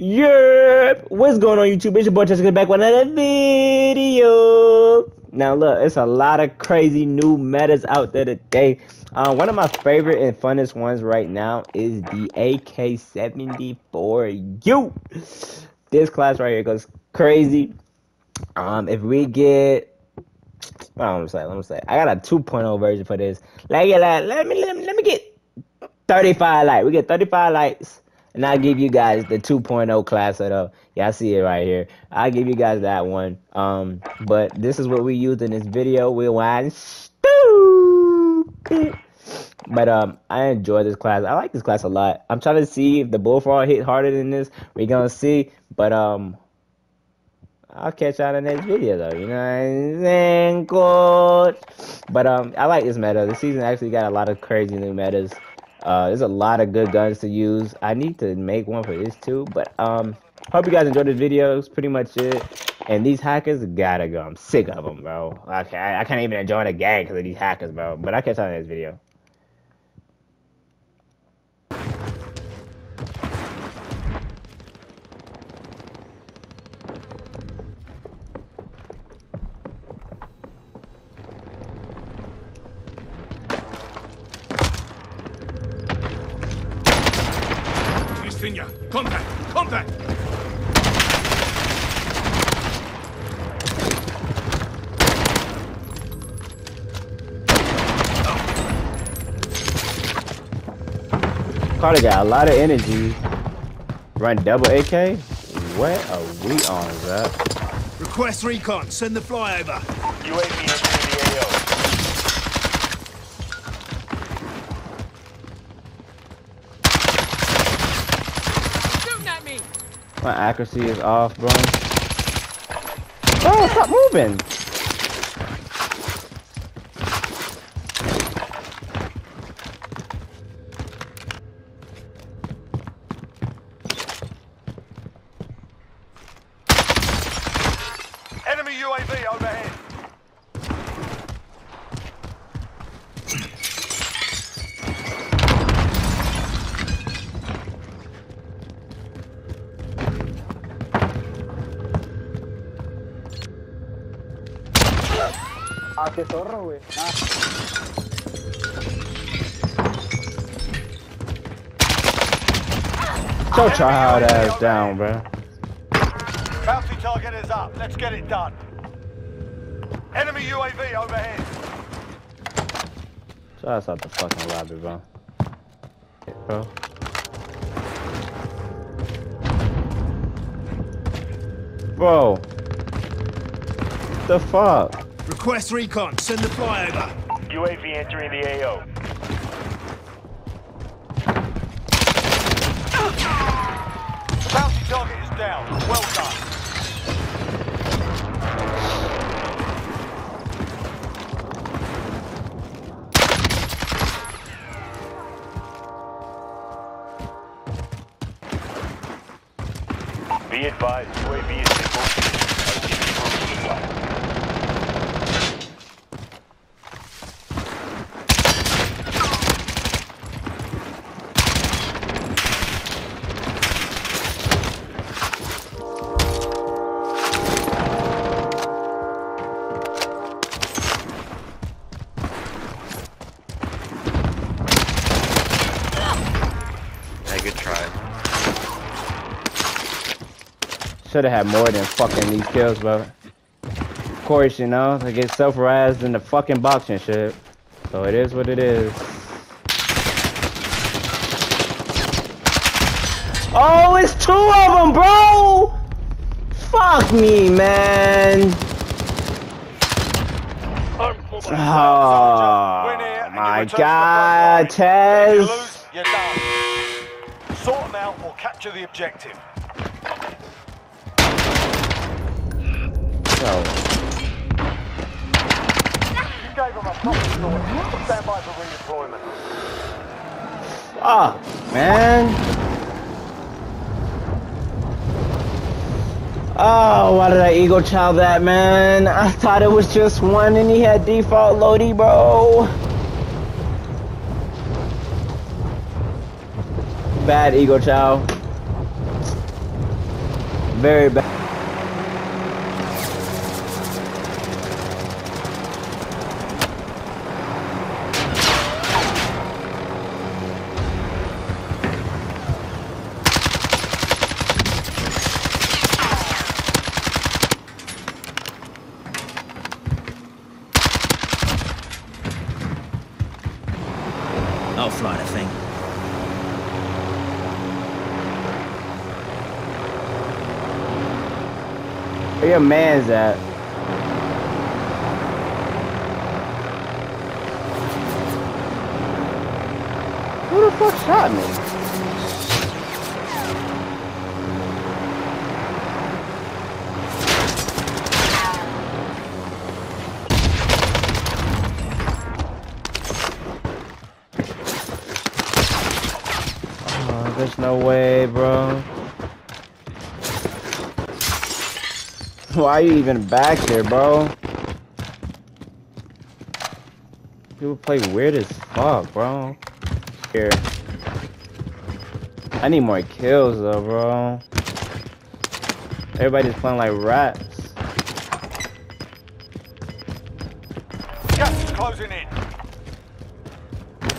Yep. What's going on YouTube? It's your boy Jessica back with another video. Now look, it's a lot of crazy new metas out there today. Uh, one of my favorite and funnest ones right now is the AK-74U. This class right here goes crazy. Um, if we get, I'm say, me say, I got a 2.0 version for this. Like, let, let me let me let me get 35 likes. We get 35 likes and I'll give you guys the 2.0 class setup. Y'all see it right here. I'll give you guys that one. Um, but this is what we used in this video. We went stupid. But um, I enjoy this class. I like this class a lot. I'm trying to see if the bullfrog hit harder than this. We're gonna see. But um, I'll catch y'all in the next video though. You know what I'm saying? Good. But um, I like this meta. This season actually got a lot of crazy new metas. Uh, there's a lot of good guns to use. I need to make one for this too, but um, hope you guys enjoyed this video. It's pretty much it. And these hackers gotta go. I'm sick of them, bro. Okay, I, I can't even join a gang because of these hackers, bro. But I'll catch you in this video. Carter got a lot of energy. Run double AK? What are we on, Zap? Request recon. Send the flyover. UAV entering the AO. shooting at me! My accuracy is off, bro. Bro, stop moving. Ah, qué zorro, güey. Ah, Show child ass down, bro. Bounty target is up. Let's get it done. Enemy UAV overhead. Show us out the fucking lobby, bro. Yeah, bro. Bro. The fuck? Request recon. Send the flyover. UAV entering the AO. Bounty target is down. Well done. Be advised, UAV is in motion. Should have had more than fucking these kills, bro. Of course, you know, they get self-razzed in the fucking boxing shit. So it is what it is. Oh, it's two of them, bro! Fuck me, man. Oh, my God, Tez. Sort them out or capture the objective. Yo, You gave a. Stand by for redeployment. fuck, man. Oh, why did I ego child that, man? I thought it was just one and he had default loady, bro. Bad ego child. Very bad. Your man's at? Who the fuck shot me? Oh, there's no way, bro. Why are you even back there, bro? People play weird as fuck, bro. Here. I need more kills though, bro. Everybody's playing like rats. Gas closing in.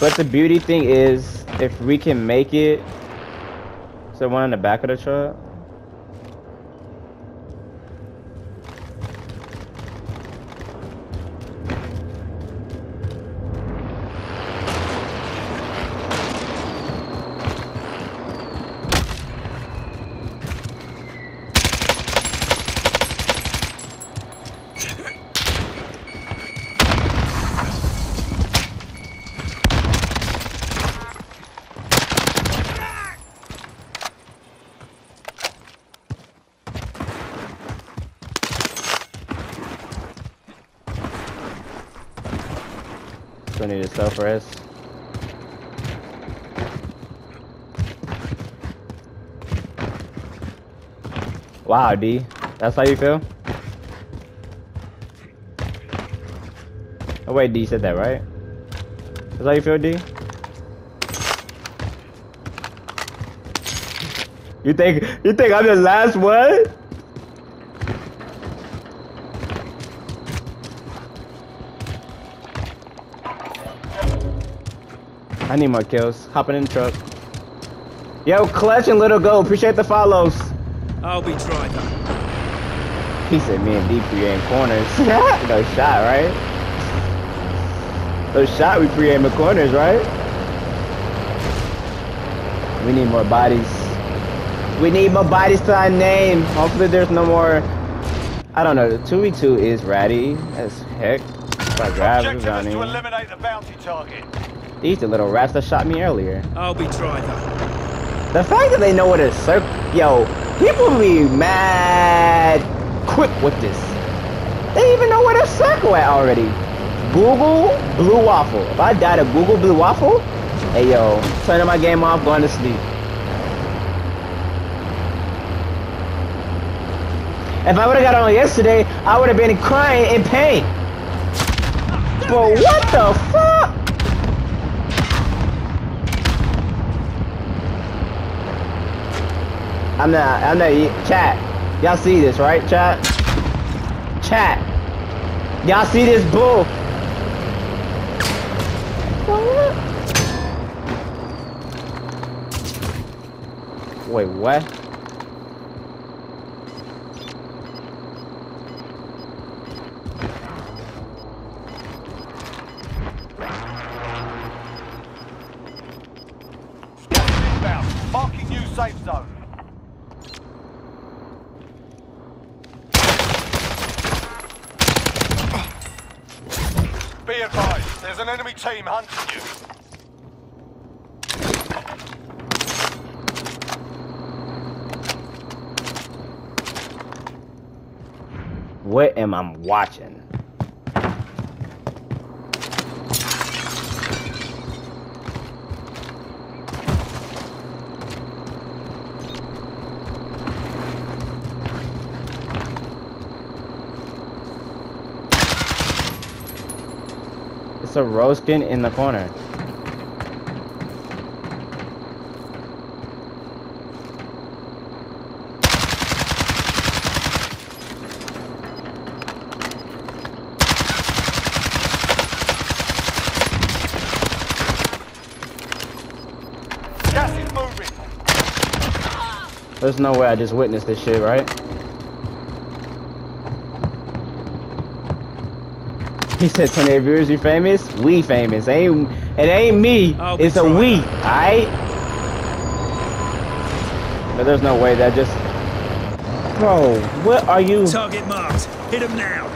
But the beauty thing is, if we can make it, so one in the back of the truck. Still need to self rest. Wow, D. That's how you feel? Oh wait, D said that, right? That's how you feel, D? You think you think I'm the last one? I need more kills. Hopping in the truck. Yo, Clutch and Little Go, appreciate the follows. I'll be tried. He said me and D pre-aim corners. no shot, right? No shot, we pre-aim the corners, right? We need more bodies. We need more bodies to our name. Hopefully there's no more... I don't know, the 2v2 is ratty as heck. If I grab Objective is to eliminate the bounty target. These the little rats that shot me earlier. I'll be tried. The fact that they know what a circle, yo, people be mad quick with this. They even know where the circle at already. Google Blue Waffle. If I die to Google Blue Waffle, hey yo, turning my game off, going to sleep. If I would have got on yesterday, I would have been crying in pain. But what the fuck? I'm not, I'm not, chat. Y'all see this, right, chat? Chat. Y'all see this bull? Wait, what? Gas inbound. Marking new safe zone. Be advised, there's an enemy team hunting you. What am I watching? A rose skin in the corner. There's no way I just witnessed this shit, right? He said 28 viewers, you famous? We famous. Ain't it ain't me. I'll it's a we, alright? But there's no way that just Bro, what are you Target marked. Hit him now.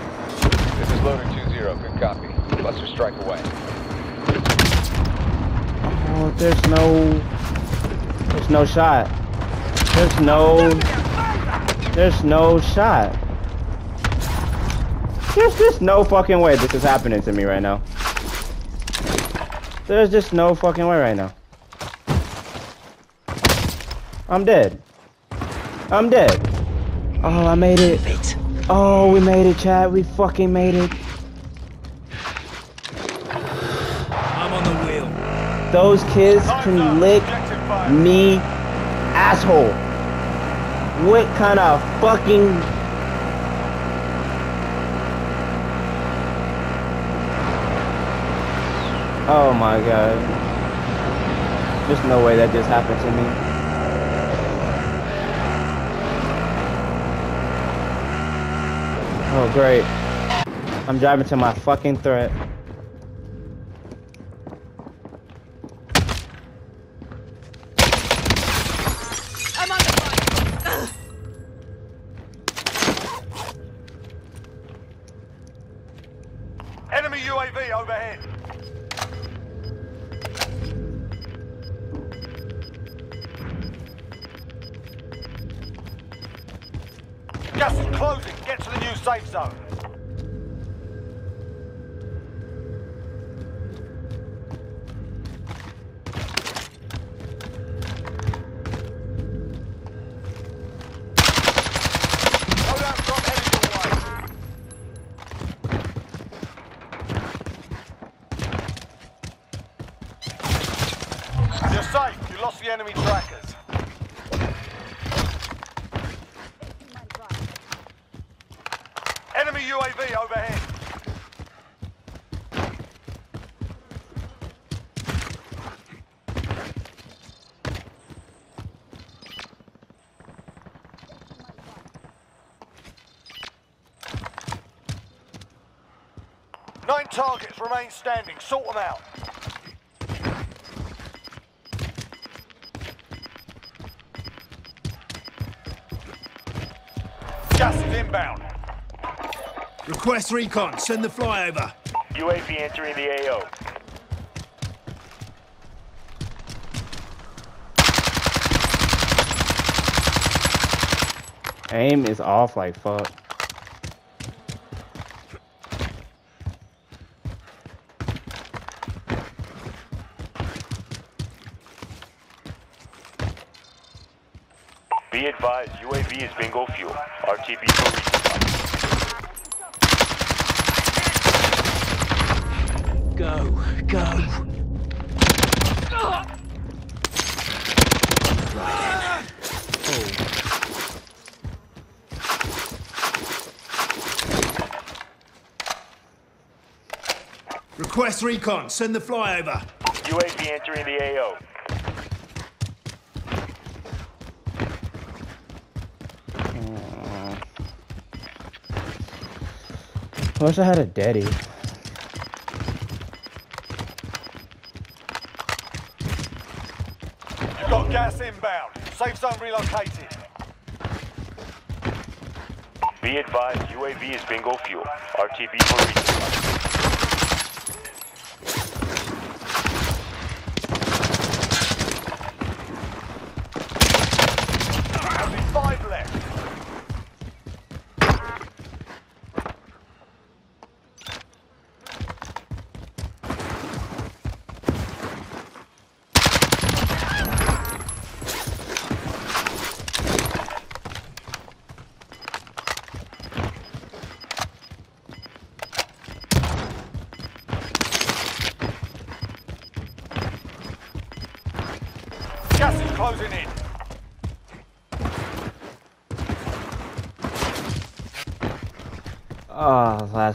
This is loader 2-0. Good copy. Cluster strike away. Oh, there's no There's no shot. There's no There's no shot. There's just no fucking way this is happening to me right now. There's just no fucking way right now. I'm dead. I'm dead. Oh, I made it. Oh, we made it, Chad. We fucking made it. I'm on the wheel. Those kids Time's can up. lick me, asshole. What kind of fucking Oh my god. There's no way that just happened to me. Oh great. I'm driving to my fucking threat. I'm on the front. Enemy UAV overhead. Safe zone. Targets remain standing. Sort them out. Gas is inbound. Request recon. Send the flyover. UAV entering the AO. Aim is off like fuck. Advised, UAV is bingo fuel. RTB for resupply. Go, go. Request recon. Send the flyover. UAV entering the AO. I wish I had a daddy. You've got gas inbound. Safe zone relocated. Be advised, UAV is bingo fuel. RTB for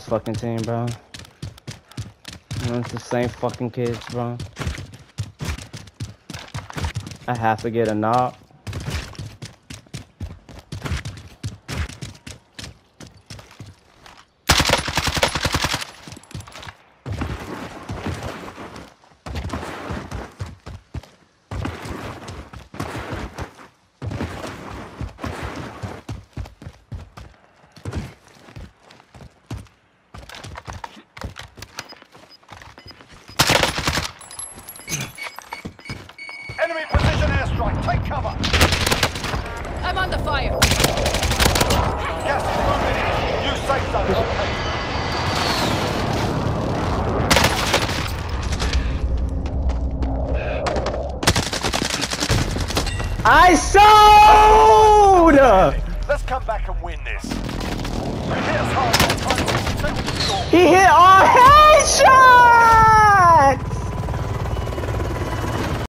Fucking team, bro. It's the same fucking kids, bro. I have to get a knock. Enemy precision airstrike. Take cover. I'm under fire. Yes, move moving in. New safe zone. Okay. I sold! Let's come back and win this. He hit our headshot!